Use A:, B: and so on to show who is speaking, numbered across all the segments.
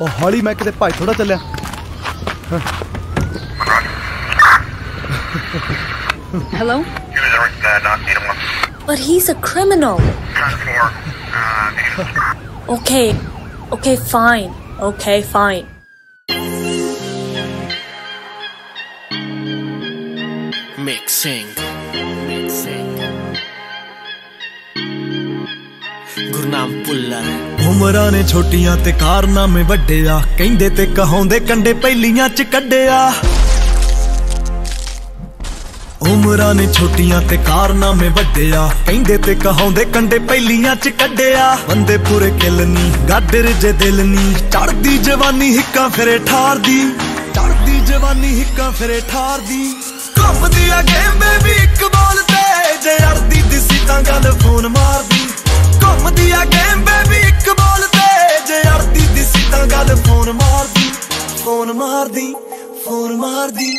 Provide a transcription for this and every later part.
A: ਉਹ ਹੌਲੀ ਮੈਂ ਕਿਤੇ ਭਾਈ ਥੋੜਾ ਚੱਲਿਆ
B: Hello?
C: User uh, not need one.
B: But he's a criminal.
C: Four. Uh,
B: Okay. Okay, fine. Okay, fine.
D: Mixing. Mixing. Gurnam Bhullar
E: ਉਮਰਾਂ ਨੇ ਛੋਟੀਆਂ ਤੇ ਕਾਰਨਾਮੇ ਵੱਡੇ ਆ ਕਹਿੰਦੇ ਤੇ ਕਹਾਉਂਦੇ ਕੰਡੇ ਪਹਿਲੀਆਂ ਚ ਕੱਢਿਆ। ਉਮਰਾਂ ਨੇ ਛੋਟੀਆਂ ਤੇ ਕਾਰਨਾਮੇ ਵੱਡੇ ਆ ਕਹਿੰਦੇ ਤੇ ਕਹਾਉਂਦੇ ਕੰਡੇ ਪਹਿਲੀਆਂ ਚ ਕੱਢਿਆ। ਬੰਦੇ ਪੂਰੇ ਕਿੱਲ ਨੀ, ਗਾਡਰ ਜੇ ਦਿਲ ਨੀ। ਚੜਦੀ ਜਵਾਨੀ ਹਿੱਕਾ ਫਿਰੇ ਠਾਰਦੀ ਚੜਦੀ ਜਵਾਨੀ ਹਿੱਕਾ ਫਿਰੇ ਠਾਰਦੀ ਘੁੰਮਦੀ ਆ ਗੇਮ ਬੇਬੀ ਇੱਕ ਬੋਲ ਤੇ। ਜੇ ਅੜਦੀ ਦਿਸੀ ਤਾਂ ਗੱਲ ਫੋਨ ਮਾਰਦੀ। ਗੇਮ ਬੇਬੀ ਇੱਕ ਬੋਲ ਤੇ। ਜੇ ਅੜਦੀ ਦਿਸੀ ਤਾਂ ਗੱਲ ਫੋਨ ਮਾਰਦੀ ਫੋਨ ਮਾਰਦੀ ਫੋਨ ਮਾਰਦੀ।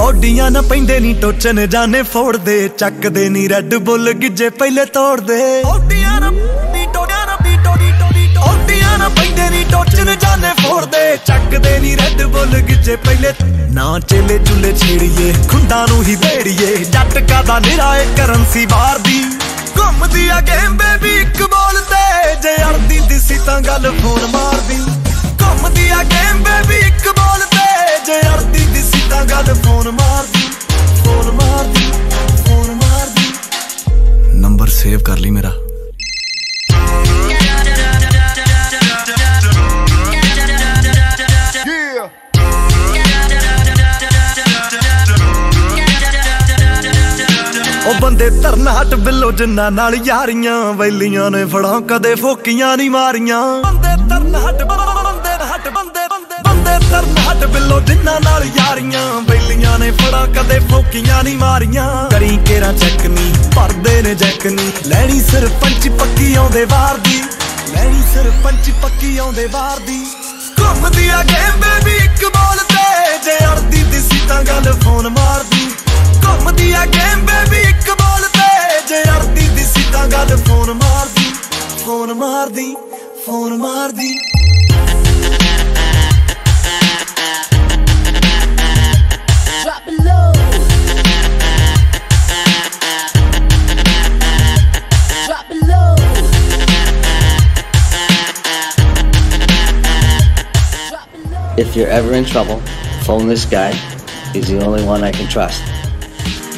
E: ਓਡੀਆਂ ਨਾ ਪੈਂਦੇ ਨਹੀਂ ਟੋਚਨ ਜਾਣੇ ਫੋੜਦੇ। ਚੱਕਦੇ ਨਹੀਂ ਰੈੱਡ ਬੁੱਲ ਗਿੱਜੇ ਪਹਿਲੇ ਤੋੜਦੇ। ਓਡੀਆਂ ਨਾ ਨੀ ਨਾ ਬੀ ਓਡੀਆਂ ਨਾ ਪੈਂਦੇ ਨਹੀਂ ਟੋਚਨ ਜਾਣੇ ਚੱਕਦੇ ਨਹੀਂ ਰੈੱਡ ਬੁੱਲ ਗਿੱਜੇ ਪਹਿਲੇ। ਨਾ ਚੇਲੇ ਚੁੱਲੇ ਛੇੜੀਏ, ਖੁੰਡਾਂ ਨੂੰ ਹੀ ਵੇੜੀਏ ਜੱਟ ਕਾਦਾ ਨਿਰਾਏ ਕਰੰਸੀ ਬਾਹਰ ਦੀ ਘੁੰਮਦੀ ਆ ਗੇਮ ਬੇਬੀ ਇੱਕ ਬੋਲ ਤੇ। ਜੇ ਅੜਦੀ ਦਿਸੀ ਤਾਂ ਗੱਲ ਫੋਨ ਮਾਰਦੀ। ਘੁੰਮਦੀ ਆ ਗੇਮ ਬੇਬੀ ਇੱਕ ਬੋਲ ਤੇ। ਜੇ ਅੜਦੀ ਦਿਸੀ ਤਾਂ ਗੱਲ ਫੋਨ ਮਾਰਦੀ। ਫੋਨ ਮਾਰਦੀ ਫੋਨ ਮਾਰਦੀ। ਨੰਬਰ ਸੇਵ ਕਰ ਲਈ ਮੇਰਾ। ਉਹ ਬੰਦੇ ਧਰਨ ਬਿੱਲੋ ਜਿੰਨਾ ਨਾਲ ਯਾਰੀਆਂ, ਵੈਲੀਆਂ ਨੇ ਫੜਾਂ, ਕਦੇ ਫੋਕੀਆਂ ਨਹੀਂ ਮਾਰੀਆਂ। ਬੰਦੇ ਧਰਨ ਬੰਦੇ ਹਟ ਬੰਦੇ ਬੰਦੇ ਬੰਦੇ ਬਿੱਲੋ ਜਿੰਨਾ ਨਾਲ ਯਾਰੀਆਂ, ਵੈਲੀਆਂ ਨੇ ਫੜਾਂ, ਕਦੇ ਫੋਕੀਆਂ ਨਹੀਂ ਮਾਰੀਆਂ। ਕਰੀ ਕੇਰਾ ਚੱਕ ਨਹੀਂ ਪਰਦੇ ਨੇ ਜੈਕ ਨਹੀਂ ਲੈਣੀ ਸਰਪੰਚ ਪੱਕੀ ਆਉਂਦੇ ਵਾਰ ਦੀ, ਲੈਣੀ ਸਰਪੰਚ ਪੱਕੀ ਆਉਂਦੇ ਵਾਰ ਦੀ। ਘੁੰਮਦੀ ਆ ਗੇਮ ਬੇਬੀ ਇੱਕ ਬੋਲ ਤੇ, ਜੇ ਅੜਦੀ ਦਿਸੀ ਫੋਨ ਮਾਰਦੀ ਫੋਨ ਮਾਰਦੀ
B: Drop it low. Drop it low. Drop it low.
F: If you're ever in trouble, phone this guy. He's the only one I can trust.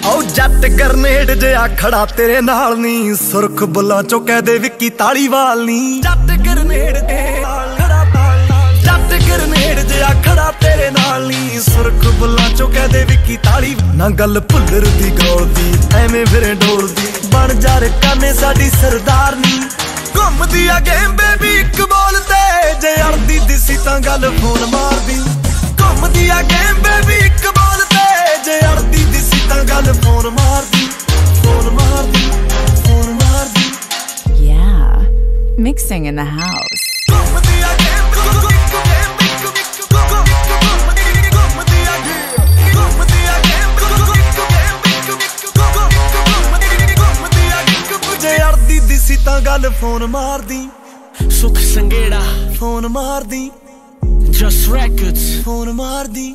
E: ਆਉ ਜੱਟ ਗਰਨੇਡ ਜਿਹਾ ਖੜਾ ਤੇਰੇ ਨਾਲ ਨੀ। ਸੁਰਖ ਬੁੱਲਾਂ ਚੋਂ ਕਹਦੇ ਵਿੱਕੀ ਤਾਲੀਵਾਲ ਨੀ। ਜੱਟ ਗਰਨੇਡ ਦੇ ਖੜਾ ਤਾਲ ਜੱਟ ਗਰਨੇਡ ਜਿਹਾ ਖੜਾ ਤੇਰੇ ਨਾਲ ਨੀ। ਸੁਰਖ ਬੁੱਲਾਂ ਚੋਂ ਕਹਦੇ ਵਿੱਕੀ ਤਾਲੀ ਨਾ ਗੱਲ ਭੁੱਲਰ ਦੀ ਗੌਲ ਦੀ, ਐਵੇਂ ਫਿਰੇ ਡੋਲਦੀ ਬਣ ਜਾ ਰੇ ਕਾਨੇ ਸਾਡੀ ਸਰਦਾਰਨੀ ਘੁੰਮਦੀ ਆ ਗੇਮ ਬੇਬੀ, ਇੱਕ ਬੋਲ ਤੇ। ਜੇ ਅੜਦੀ ਦਿਸੀ ਤਾਂ ਗੱਲ ਫੋਨ ਇੱਕ ਗੇਮ ਇੱਕ ਇੱਕ ਘੁੰਮਦੀ ਘੁੰਮਦੀ ਆ ਇੱਕ ਜੇ ਅੜਦੀ ਦਿਸੀ ਤਾਂ ਗੱਲ ਫੋਨ ਮਾਰਦੀ।
D: ਸੁਖ ਸੰਗੇੜਾ
E: ਫੋਨ ਮਾਰਦੀ।
D: Just Records
E: ਫੋਨ ਮਾਰਦੀ।